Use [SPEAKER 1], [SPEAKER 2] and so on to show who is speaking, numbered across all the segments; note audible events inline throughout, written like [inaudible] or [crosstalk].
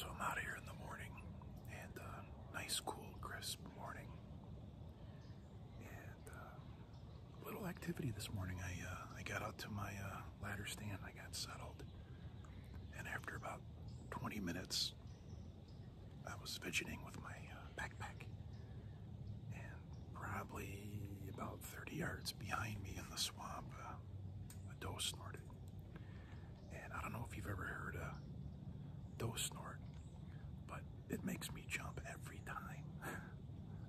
[SPEAKER 1] So I'm out here in the morning, and uh, nice, cool, crisp morning, and uh, little activity this morning. I uh, I got out to my uh, ladder stand. I got settled, and after about 20 minutes, I was fidgeting with my uh, backpack, and probably about 30 yards behind me in the swamp, uh, a doe snorted. And I don't know if you've ever heard a doe snort, it makes me jump every time.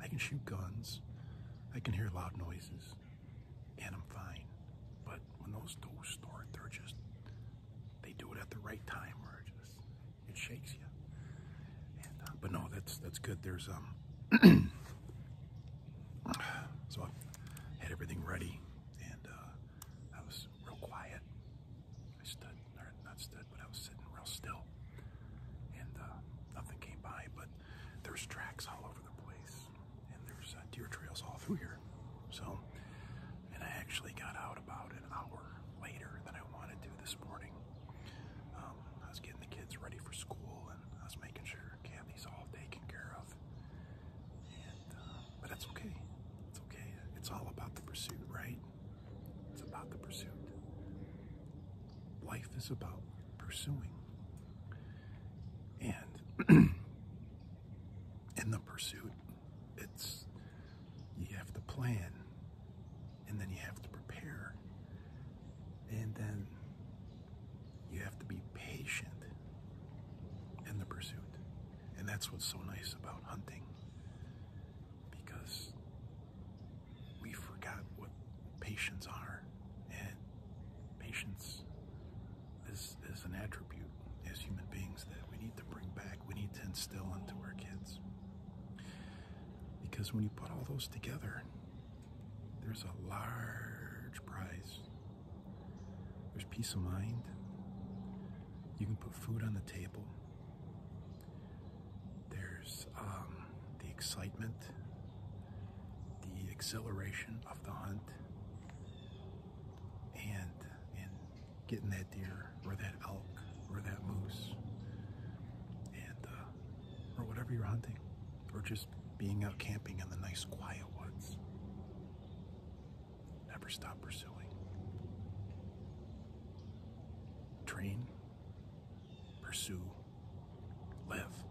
[SPEAKER 1] I can shoot guns, I can hear loud noises, and I'm fine. But when those doors start, they're just, they do it at the right time where it just, it shakes you. And, uh, but no, that's that's good. There's um, [clears throat] so I had everything ready, and uh, I was real quiet. I stood, or not stood, but I was sitting real still, and uh, nothing came by. But there's tracks all over the place, and there's uh, deer trails all through here. So, and I actually got out about an hour later than I wanted to this morning. Um, I was getting the kids ready for school, and I was making sure Kathy's all taken care of. And uh, but that's okay. It's okay. It's all about the pursuit, right? It's about the pursuit. Life is about pursuing. And [clears throat] in the pursuit, it's you have to plan and then you have to prepare and then you have to be patient in the pursuit. And that's what's so nice about hunting because we forgot what patience are and patience is, is an attribute Because when you put all those together, there's a large prize. There's peace of mind. You can put food on the table. There's um, the excitement, the exhilaration of the hunt, and and getting that deer or that elk or that moose, and uh, or whatever you're hunting, or just being out camping in the nice quiet woods. Never stop pursuing. Train, pursue, live.